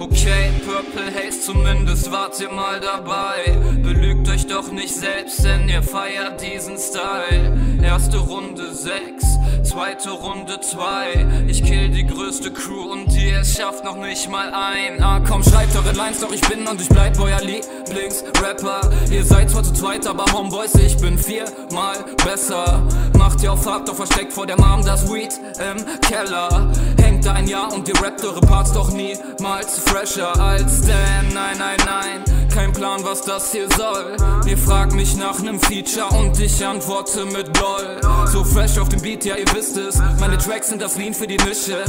Okay, Purple Haze, zumindest wart ihr mal dabei. Belügt euch doch nicht selbst, denn ihr feiert diesen Style. Erste Runde 6, zweite Runde 2. Ich kill die größte Crew und die es schafft noch nicht mal ein. Ah, komm, schreibt eure Lines, doch ich bin und ich bleib euer Lieblingsrapper. Ihr seid zwar zu zweit, aber Homeboys, ich bin viermal besser. Macht ihr auf Hard, doch versteckt vor der Mom das Weed im Keller. Hängt da ein Jahr und ihr rappt eure Parts doch niemals fresher als Dan. Nein, nein, nein, kein Plan, was das hier soll. Ihr fragt mich nach nem Feature und ich antworte mit LOL. So fresh auf dem Beat, ja, ihr wisst es. Meine Tracks sind das Lean für die Mische.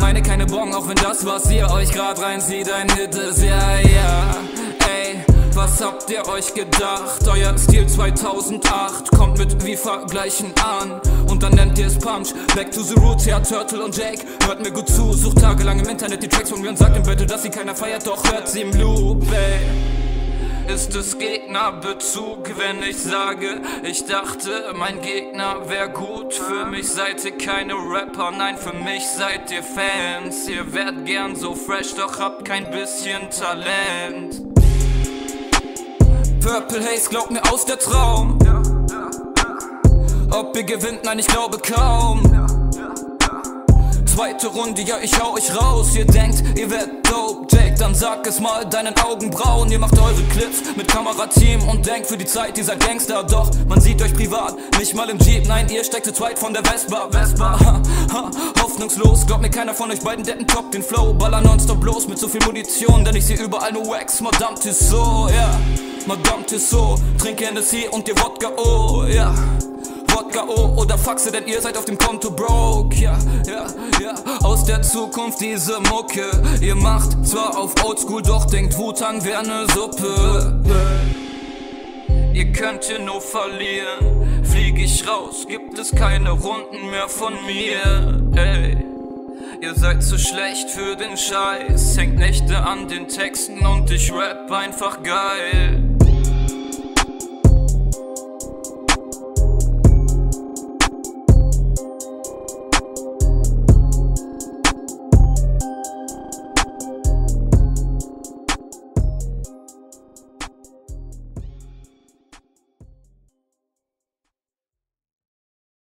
Meine keine Bong, auch wenn das, was ihr euch grad reinzieht, ein Hit ist. Ja, ja, ey. Was habt ihr euch gedacht? Euer Stil 2008 kommt mit wie Vergleichen an Und dann nennt ihr es Punch Back to the roots, ja Turtle und Jake Hört mir gut zu, sucht tagelang im Internet die Tracks von mir Und sagt im Battle, dass sie keiner feiert, doch hört sie im Loop, ey Ist es Gegnerbezug, wenn ich sage Ich dachte, mein Gegner wär gut Für mich seid ihr keine Rapper, nein, für mich seid ihr Fans Ihr wärt gern so fresh, doch habt kein bisschen Talent Purple Haze, glaub mir aus der Traum. Ob ihr gewinnt, nein, ich glaube kaum. Zweite Runde, ja, ich hau euch raus. Ihr denkt, ihr werdet dope, Jake, dann sag es mal deinen Augenbrauen. Ihr macht eure Clips mit Kamerateam und denkt für die Zeit dieser Gangster. Doch, man sieht euch privat, nicht mal im Jeep. Nein, ihr steckt zu zweit von der Vespa. Vespa, ha, ha, hoffnungslos. Glaubt mir keiner von euch beiden, decken top den Flow. Baller nonstop bloß mit so viel Munition, denn ich seh überall nur Wax. Madame Tissot, ja. Yeah. Madame Tissot, trinke Hennessy und ihr Wodka, oh, ja. Yeah. Wodka, oh, oder Faxe, denn ihr seid auf dem Konto broke, ja, ja, ja. Aus der Zukunft diese Mucke. Ihr macht zwar auf Oldschool, doch denkt Wutang wär ne Suppe. Ihr könnt hier nur verlieren. Flieg ich raus, gibt es keine Runden mehr von mir, ey. Ihr seid zu schlecht für den Scheiß, hängt Nächte an den Texten und ich rap einfach geil.